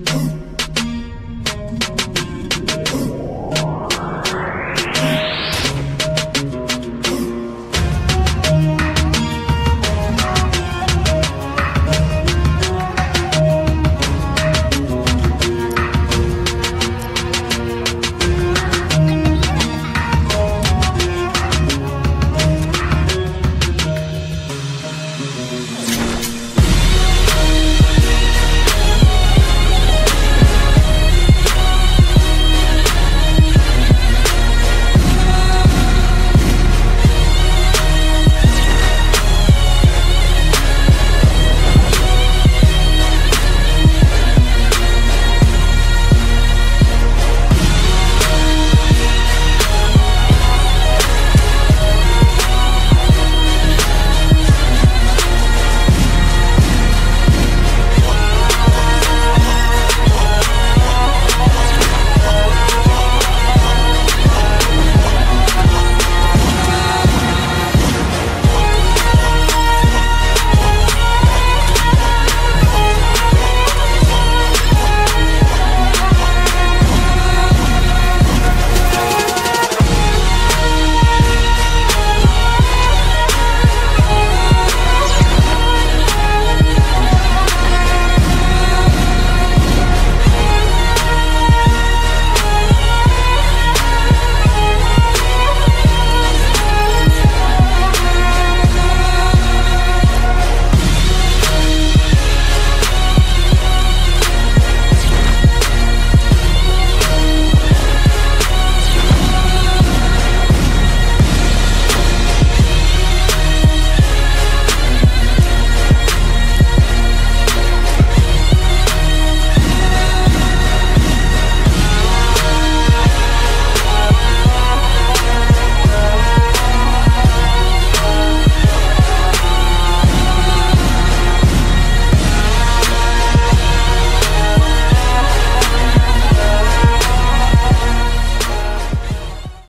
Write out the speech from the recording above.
Ooh.